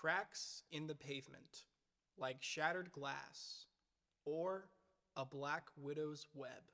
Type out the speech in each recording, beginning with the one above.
cracks in the pavement, like shattered glass, or a black widow's web.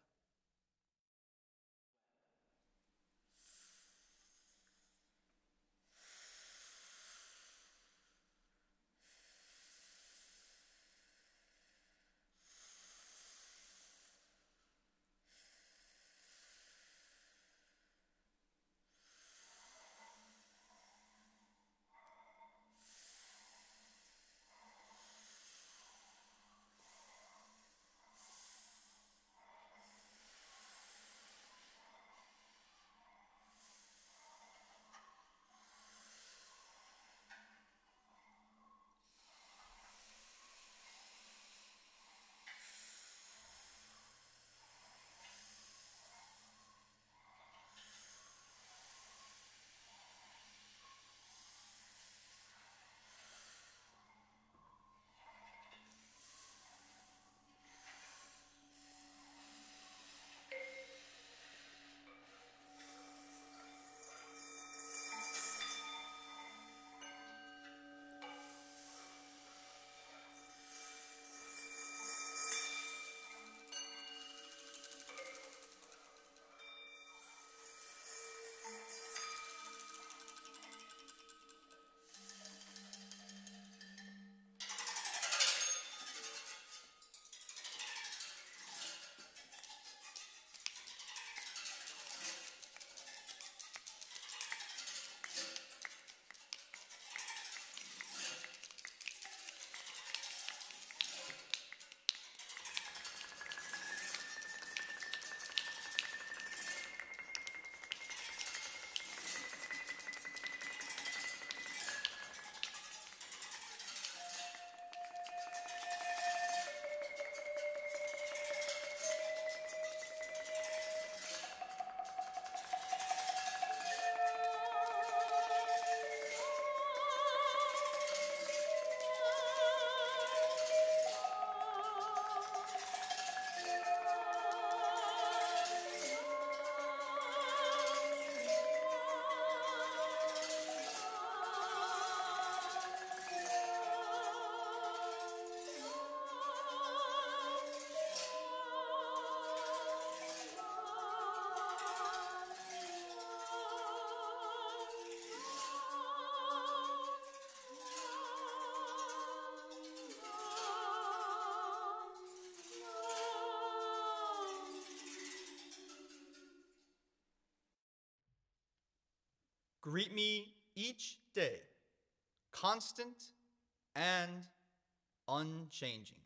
Greet me each day, constant and unchanging.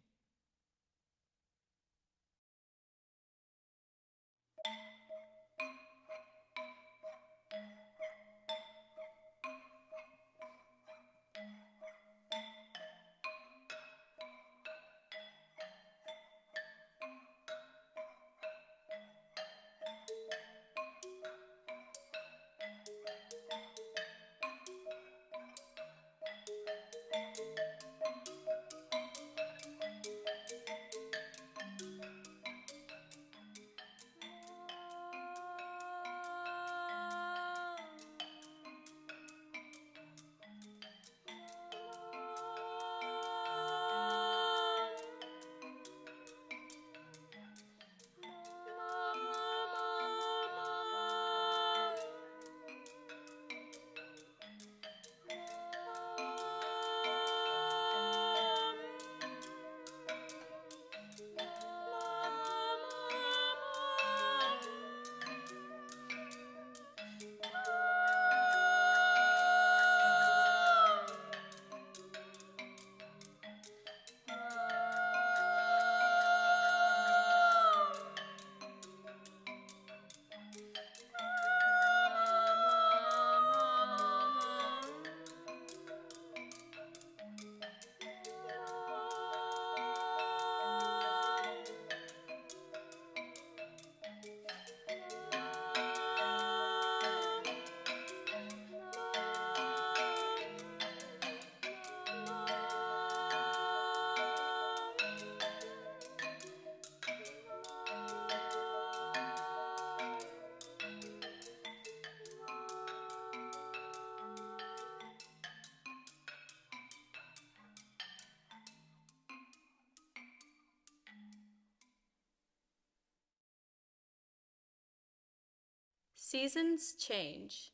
Seasons change,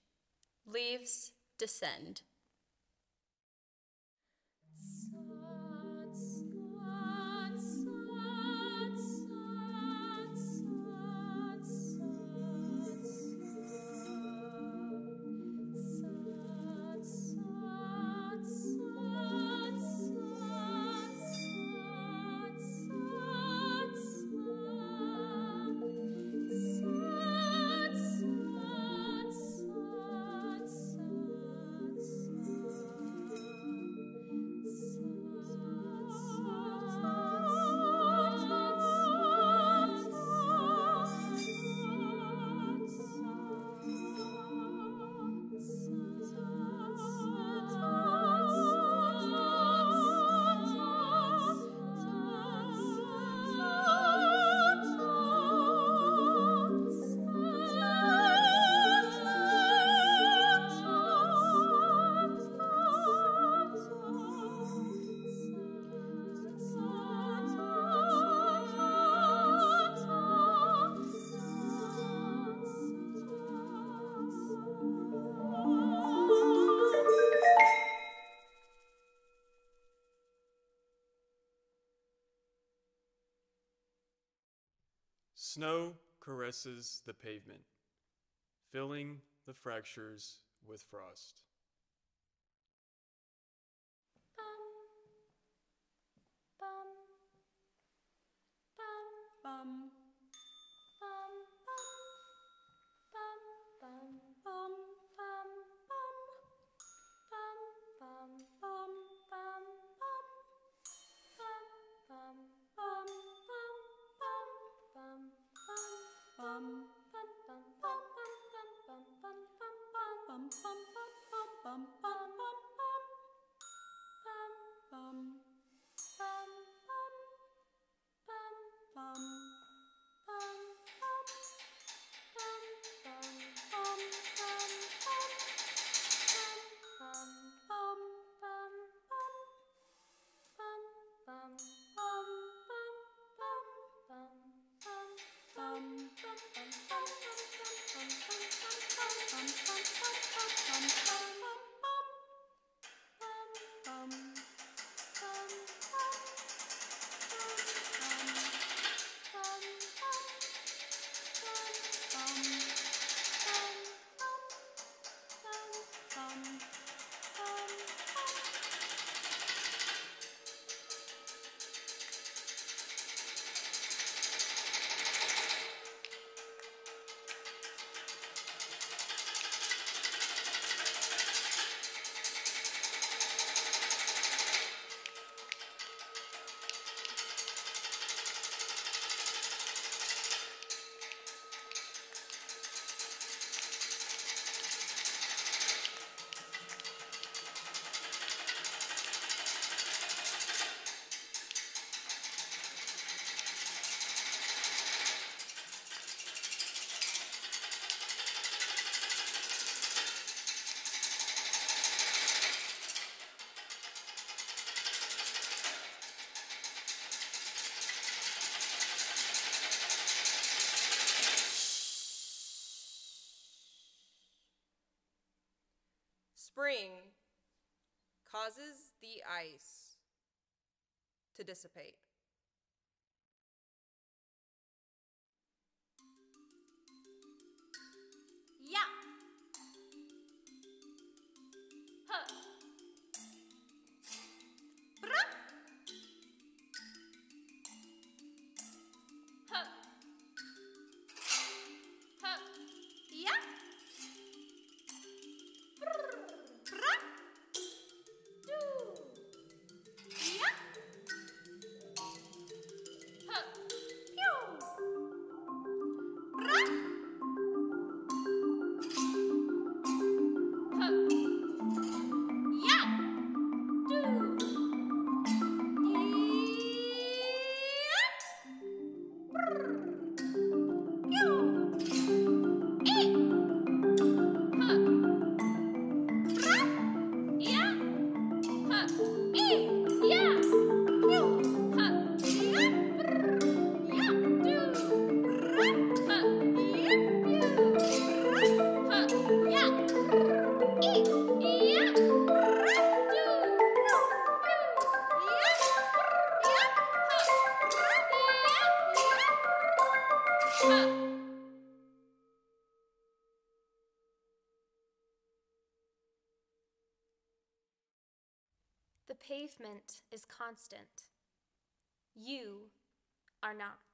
leaves descend. Snow caresses the pavement, filling the fractures with frost. Spring causes the ice to dissipate. Yeah. Huh. Pavement is constant. You are not.